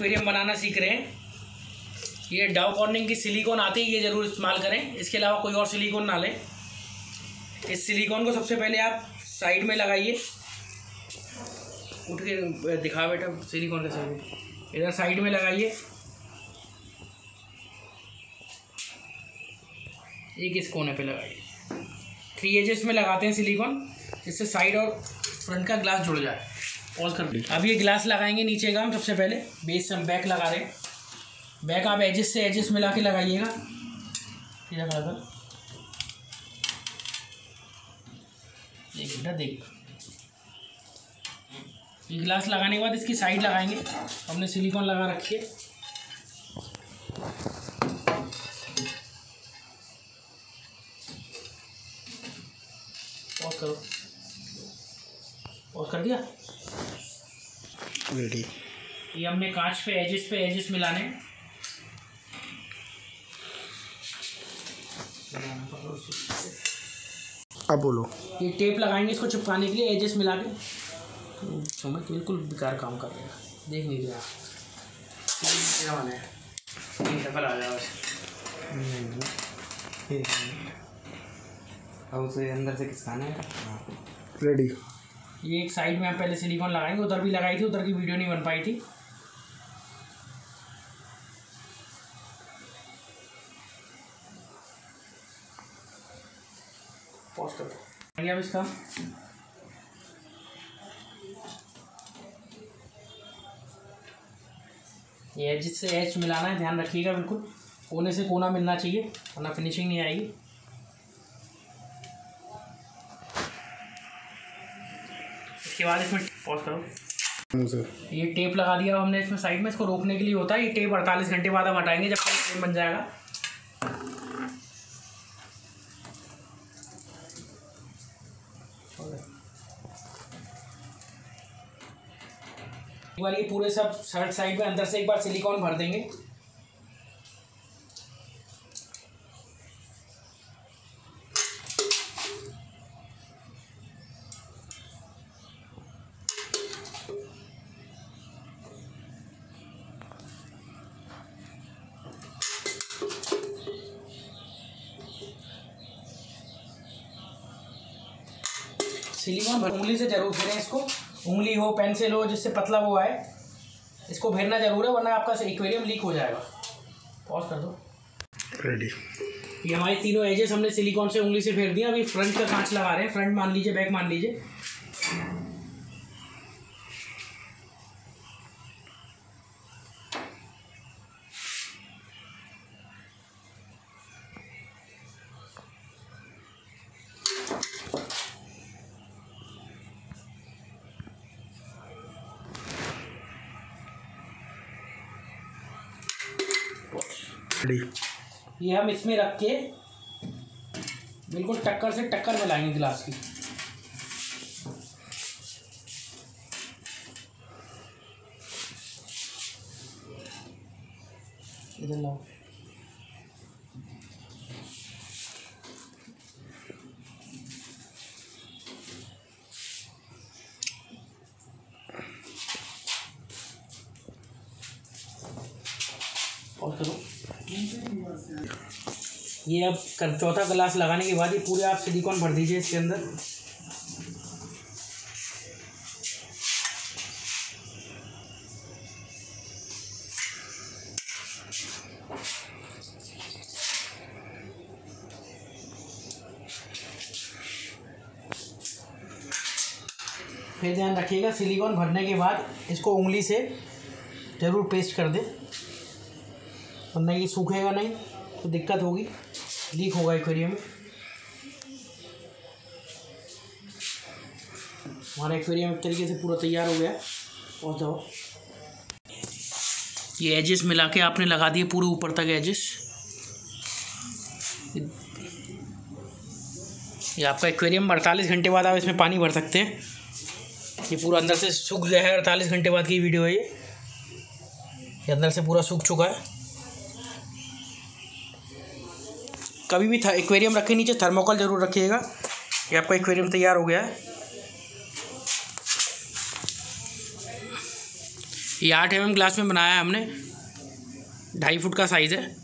Aquarium बनाना सीख रहे हैं। ये डाउ कॉर्निंग की सिलिकॉन आती है, ये ज़रूर इस्तेमाल करें। इसके अलावा कोई और सिलिकॉन ना लें। इस सिलिकॉन को सबसे पहले आप साइड में लगाइए। उठ के दिखा बेटा, सिलिकॉन का साइड इधर साइड में लगाइए। एक इस कोने पे लगाइए। थ्री एजेस में लगाते हैं सिलिकॉन, जिससे साइड और फ्रंट का ग्लास जुड़ जाए। पॉज कर अब ये ग्लास लगाएँगे नीचे का हम सबसे पहले। बेस से हम बैक लगा रहे हैं। बैक आप एजेस से एजेस मिला के लगाइएगा। सीधा खड़ा कर देख बेटा देख। ये ग्लास लगाने के बाद इसकी साइड लगाएँगे। हमने सिलिकॉन लगा रखी है। पॉज करो। पॉज कर दिया? रेडी ये हमने कांच पे एजेस पे एजेस मिलाने। अब बोलो। ये टेप लगाएँगे इसको चिपकाने के लिए एजेस मिला के। समझ बिल्कुल बेकार काम कर रहे हैं। देख नहीं रहा क्या बना डबल आ जाओ। अब उसे अंदर से किसकाना है रेडी ये एक साइड में हम पहले सिलिकॉन लगाएँगे उधर भी लगाई थी उधर की वीडियो नहीं बन पाई थी। पॉज अब इसका। ये एज से एज मिलाना है ध्यान रखिएगा बिल्कुल। कोने से कोना मिलना चाहिए वरना फिनिशिंग नहीं आएगी। इसके बाद इसमें पॉज करो। ये टेप लगा दिया हमने इसमें साइड में इसको रोकने के लिए होता है। ये टेप अड़तालीस घंटे बाद हम हटाएँगे जब तक फ्रेम बन जाएगा। एक बार ये पूरे सब शर्ट साइड में अंदर से एक बार सिलिकॉन भर देंगे। सिलिकॉन उंगली से ज़रूर फेरें इसको। उंगली हो पेंसिल हो जिससे पतला हुआ है। इसको फेरना ज़रूर है वरना आपका एक्वेरियम लीक हो जाएगा। पॉज कर दो। रेडी ये हमारे तीनों एजेस हमने सिलिकॉन से उंगली से फेर दिया अभी फ्रंट का कांच लगा रहे हैं। फ्रंट मान लीजिए बैक मान लीजिए। ये हम इसमें रख के बिल्कुल टक्कर से टक्कर मिलाएँगे गिलास की। इधर लाओ। ये अब कर, चौथा ग्लास लगाने के बाद ही पूरे आप सिलिकॉन भर दीजिए इसके अंदर। फिर ध्यान रखिएगा सिलिकॉन भरने के बाद इसको उंगली से ज़रूर पेस्ट कर दें। वरना ये सूखेगा नहीं। तो दिक्कत होगी। लीक होगा एक्वेरियम। में हमारा एक्वेरियम एक तरीके से पूरा तैयार हो गया। और जाओ। ये एजेस मिला के आपने लगा दिए पूरे ऊपर तक एजेस ये आपका एक्वेरियम अड़तालीस घंटे बाद आप इसमें पानी भर सकते हैं। ये पूरा अंदर से सूख गया है, अड़तालीस घंटे बाद की वीडियो है ये। ये अंदर से पूरा सूख चुका है। कभी भी एक्वेरियम रखे नीचे, थर्मोकॉल ज़रूर रखिएगा। ये आपका एक्वेरियम तैयार हो गया। है ये आठ एम ग्लास में बनाया है हमने। ढाई फुट का साइज़ है।